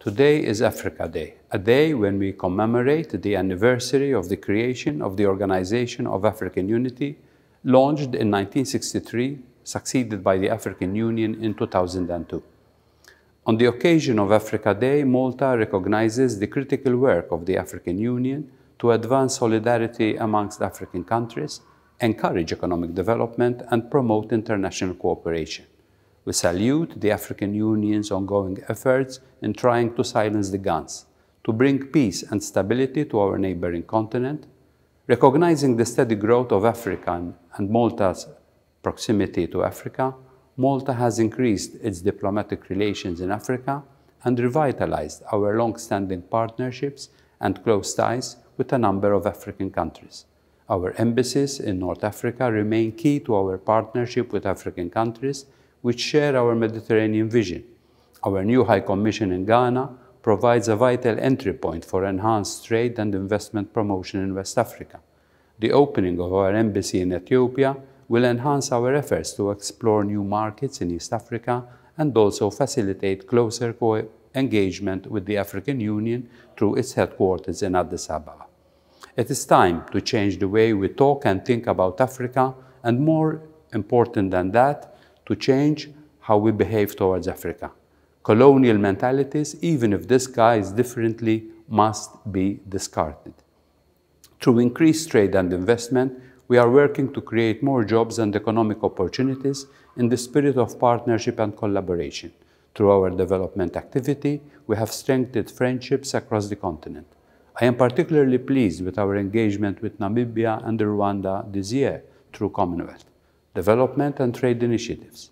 Today is Africa Day, a day when we commemorate the anniversary of the creation of the Organization of African Unity, launched in 1963, succeeded by the African Union in 2002. On the occasion of Africa Day, Malta recognizes the critical work of the African Union to advance solidarity amongst African countries, encourage economic development, and promote international cooperation. We salute the African Union's ongoing efforts in trying to silence the guns, to bring peace and stability to our neighboring continent, recognizing the steady growth of Africa and Malta's proximity to Africa, Malta has increased its diplomatic relations in Africa and revitalized our long-standing partnerships and close ties with a number of African countries. Our embassies in North Africa remain key to our partnership with African countries which share our Mediterranean vision. Our new High Commission in Ghana provides a vital entry point for enhanced trade and investment promotion in West Africa. The opening of our embassy in Ethiopia will enhance our efforts to explore new markets in East Africa and also facilitate closer engagement with the African Union through its headquarters in Addis Ababa. It is time to change the way we talk and think about Africa, and more important than that, to change how we behave towards Africa. Colonial mentalities, even if disguised differently, must be discarded. Through increased trade and investment, we are working to create more jobs and economic opportunities in the spirit of partnership and collaboration. Through our development activity, we have strengthened friendships across the continent. I am particularly pleased with our engagement with Namibia and Rwanda this year through Commonwealth development and trade initiatives.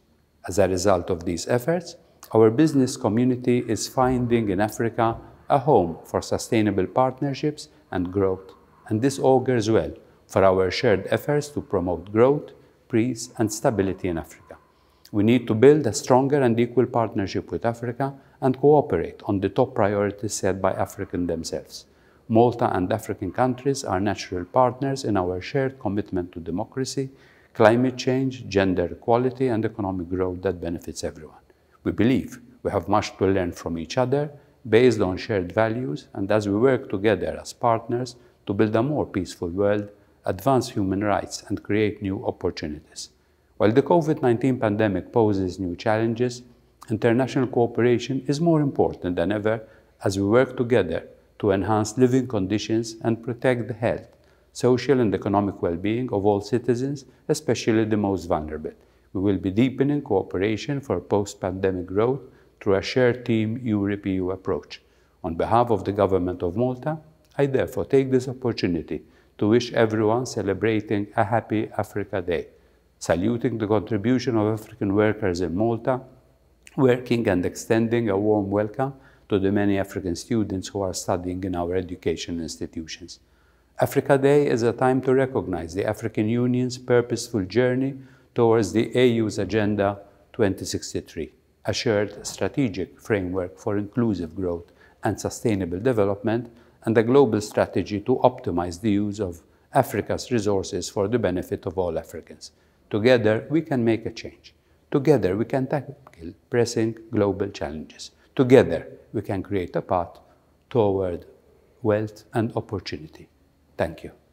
As a result of these efforts, our business community is finding in Africa a home for sustainable partnerships and growth, and this augurs well for our shared efforts to promote growth, peace, and stability in Africa. We need to build a stronger and equal partnership with Africa and cooperate on the top priorities set by Africans themselves. Malta and African countries are natural partners in our shared commitment to democracy, climate change, gender equality, and economic growth that benefits everyone. We believe we have much to learn from each other based on shared values and as we work together as partners to build a more peaceful world advance human rights, and create new opportunities. While the COVID-19 pandemic poses new challenges, international cooperation is more important than ever as we work together to enhance living conditions and protect the health, social and economic well-being of all citizens, especially the most vulnerable. We will be deepening cooperation for post-pandemic growth through a shared Team Europe-EU approach. On behalf of the Government of Malta, I therefore take this opportunity to wish everyone celebrating a happy Africa Day, saluting the contribution of African workers in Malta, working and extending a warm welcome to the many African students who are studying in our education institutions. Africa Day is a time to recognize the African Union's purposeful journey towards the AU's Agenda 2063, a shared strategic framework for inclusive growth and sustainable development and a global strategy to optimize the use of Africa's resources for the benefit of all Africans. Together, we can make a change. Together, we can tackle pressing global challenges. Together, we can create a path toward wealth and opportunity. Thank you.